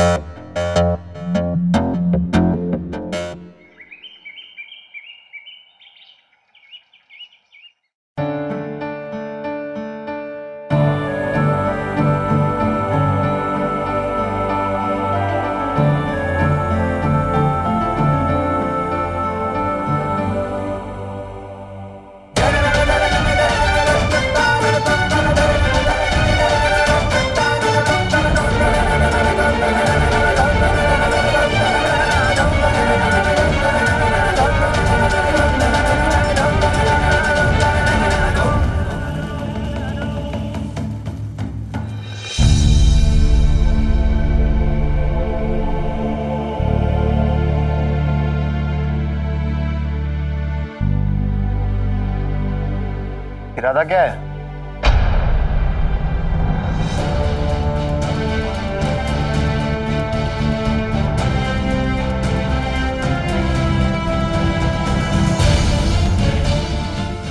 you इरादा क्या है?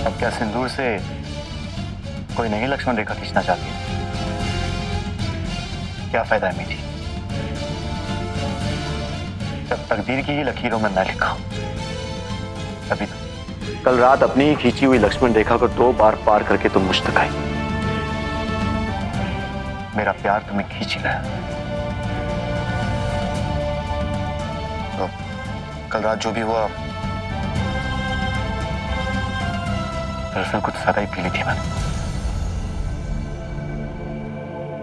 अब क्या सिंदूर से कोई नहीं लक्ष्मण रेखा खींचना चाहती क्या फ़ायदा है मीठी? जब तकदीर की ही लकीरों में न लिखा तभी तो कल रात अपनी ही खींची हुई लक्ष्मण रेखा को दो बार पार करके तुम मुझ तक आई। मेरा प्यार तुम्हें खींच रहा तो कल रात जो भी हुआ, दरअसल कुछ ज़्यादा ही पी ली थी मैंने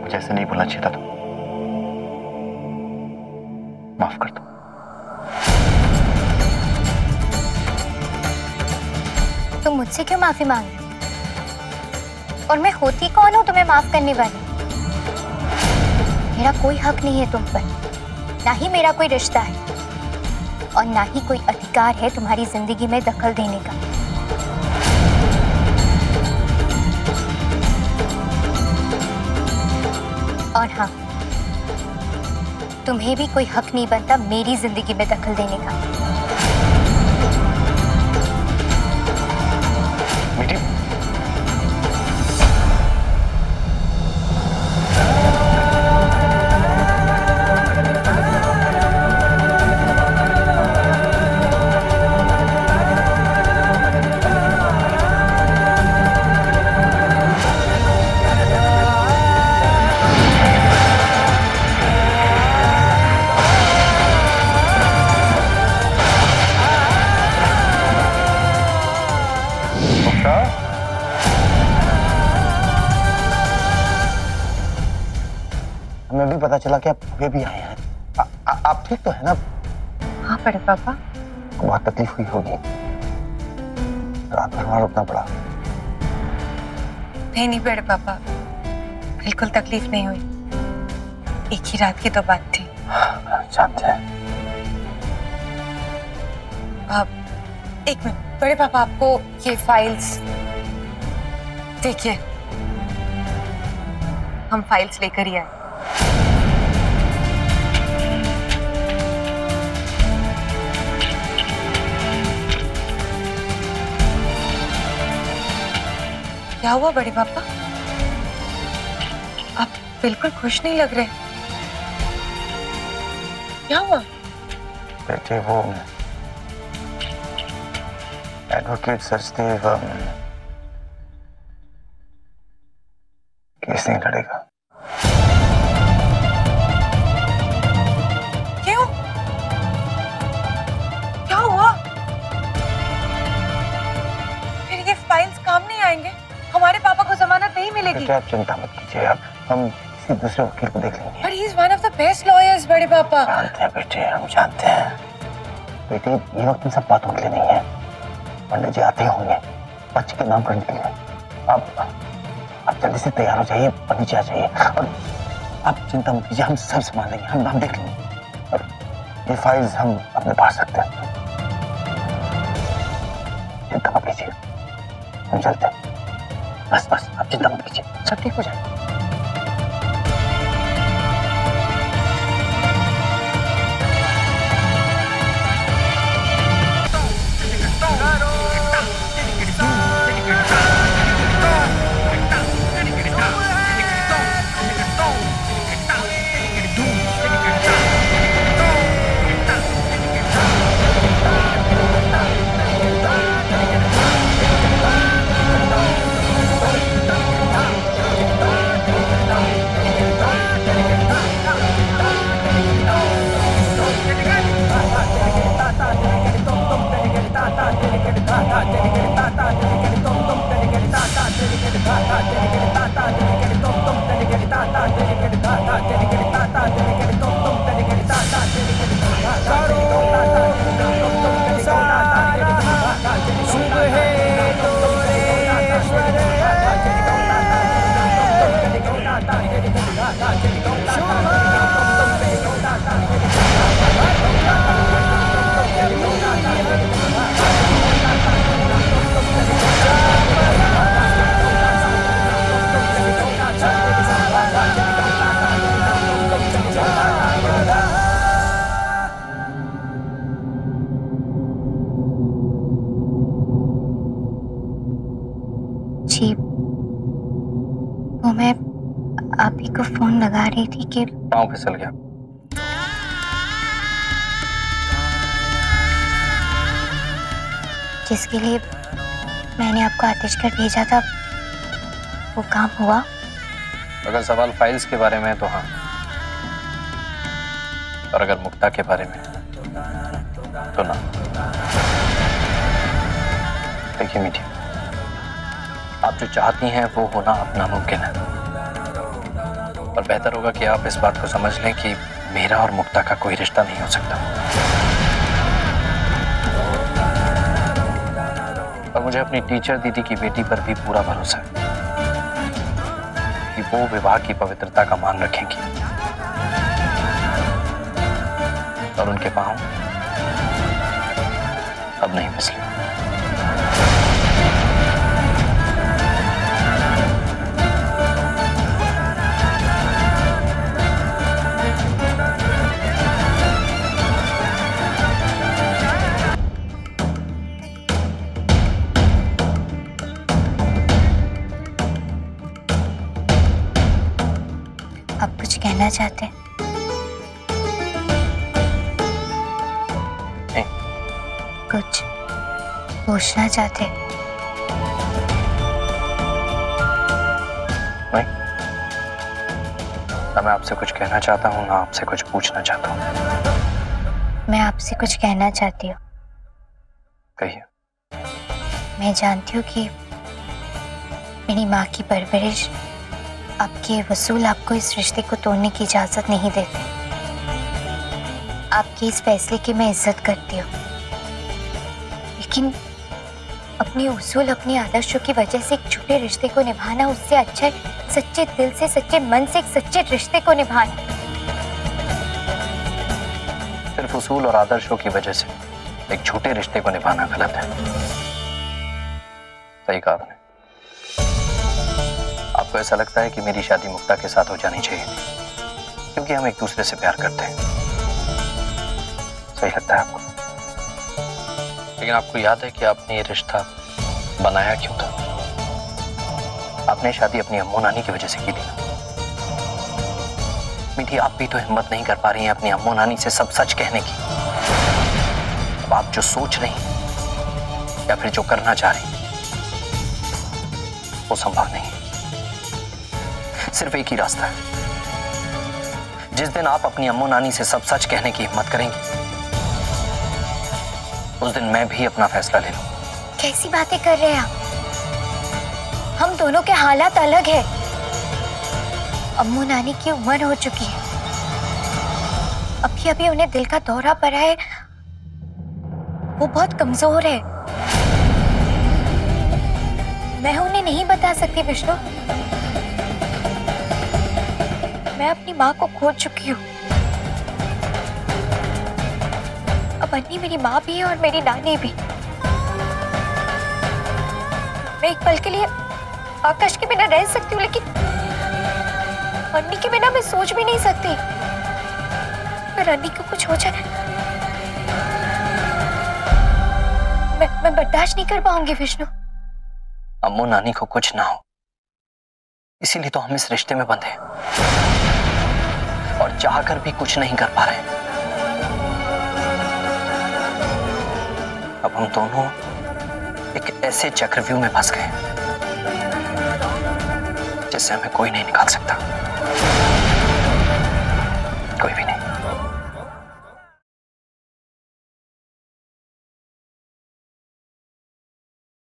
मुझे ऐसे नहीं बोलना चाहिए था तो। माफ़ कर दो। मुझसे क्यों माफ़ी मांग? और मैं होती कौन हूँ तुम्हें माफ़ करने वाली? मेरा कोई हक नहीं है तुम पर। ना ही मेरा कोई रिश्ता है। और ना ही कोई अधिकार है तुम्हारी ज़िंदगी में दखल देने का। और हाँ तुम्हें भी कोई हक नहीं बनता मेरी ज़िंदगी में दखल देने का। मुक्ता हमें भी पता चला कि आप वे भी आए हैं। आ, आ, आप ठीक तो है ना? हाँ बड़े पापा। बहुत तकलीफ़ हुई होगी। रात भर वहाँ रुकना पड़ा। नहीं नहीं बड़े पापा। बिल्कुल तकलीफ़ नहीं हुई। एक ही रात की तो बात थी। जानते हैं। आप एक मिनट। बड़े पापा आपको ये फाइल्स देखिए। हम फाइल्स लेकर ही आए। क्या हुआ बड़े पापा? आप बिल्कुल खुश नहीं लग रहे। क्या हुआ? बेटे वो एडवोकेट सचदेव केस नहीं लड़ेगा क्यों क्या हुआ? फिर ये फाइल्स काम नहीं आएँगे। हमारे पापा को जमानत नहीं मिलेगी। बेटे आप चिंता मत कीजिए आप हम किसी दूसरे वकील को देख लेंगे। But he is one of the best lawyers बड़े पापा। जानते हैं बेटे हम जानते हैं। बेटे ये वक्त इन सब बातों के लिए नहीं है। पंडित जी आते होंगे। बच्चे के नाम करने के लिए आप आप जल्दी से तैयार हो जाइए, पंडित जी आ जाइए। और आप चिंता मत कीजिए, हम सब संभाल लेंगे, हम नाम देख लेंगे। और ये फाइल्स हम अपने पास रखते हैं। चिंता मत कीजिए, हम चलते हैं। बस बस, आप चिंता मत कीजिए। सब ठीक हो जाएगा। जी। वो मैं आप ही को फ़ोन लगा रही थी कि पाँव फिसल गया। जिसके लिए मैंने आपको आतिश कर भेजा था वो काम हुआ। अगर सवाल फाइल्स के बारे में है तो हाँ। और अगर मुक्ता के बारे में तो ना। देखिए मीठी आप जो चाहती हैं, वो होना अब नामुमकिन है। और बेहतर होगा कि आप इस बात को समझ लें कि मेरा और मुक्ता का कोई रिश्ता नहीं हो सकता। और मुझे अपनी टीचर दीदी की बेटी पर भी पूरा भरोसा है कि वो विवाह की पवित्रता का मान रखेंगी। और उनके पाँव अब नहीं फिसले। आप कुछ कहना चाहते हैं। कुछ पूछना चाहते ना मैं आपसे कुछ कहना चाहता हूँ ना आपसे कुछ पूछना चाहता हूँ। मैं आपसे कुछ कहना चाहती हूँ। कहिए। मैं जानती हूँ कि मेरी माँ की परवरिश आपके वसूल आपको इस रिश्ते को तोड़ने की इजाज़त नहीं देते। आपके इस फैसले की मैं इज़्ज़त करती हूँ। लेकिन अपने उसूल अपने आदर्शों की वजह से एक झूठे रिश्ते को निभाना, उससे अच्छा है सच्चे दिल से, सच्चे मन से एक सच्चे रिश्ते को निभाना। सिर्फ़ उसूल और आदर्शों की वजह से एक छोटे रिश्ते को निभाना गलत है। सही कहा आपने। आपको ऐसा लगता है कि मेरी शादी मुक्ता के साथ हो जानी चाहिए क्योंकि हम एक दूसरे से प्यार करते हैं। सही लगता है आपको? लेकिन आपको याद है कि आपने ये रिश्ता बनाया क्यों था? आपने शादी अपनी अम्मो नानी की वजह से की थी मीठी आप भी तो हिम्मत नहीं कर पा रही हैं अपनी अम्मो नानी से सब सच कहने की। अब आप जो सोच रही हैं या फिर जो करना चाह रही हैं, वो संभव नहीं सिर्फ़ एक ही रास्ता है। जिस दिन आप अपनी अम्मू नानी से सब सच कहने की हिम्मत करेंगी, उस दिन मैं भी अपना फैसला ले लूँ। कैसी बातें कर रहे हैं आप? हम दोनों के हालात अलग है। अम्मू नानी की उम्र हो चुकी है। अभी अभी उन्हें दिल का दौरा पड़ा है। वो बहुत कमज़ोर है। मैं उन्हें नहीं बता सकती, विष्णु। मैं अपनी माँ को खो चुकी हूँ। अब अन्नी मेरी माँ भी है और मेरी नानी भी। मैं एक पल के लिए आकाश के बिना रह सकती हूँ, लेकिन अन्नी के बिना मैं सोच भी नहीं सकती। अगर अन्नी को कुछ हो जाए, मैं मैं बर्दाश्त नहीं कर पाऊँगी, विष्णु। अम्मू नानी को कुछ ना हो। इसीलिए तो हम इस रिश्ते में बंधे हैं। और चाहकर भी कुछ नहीं कर पा रहे। अब हम दोनों एक ऐसे चक्रव्यूह में फंस गए, जिससे हमें कोई नहीं निकाल सकता।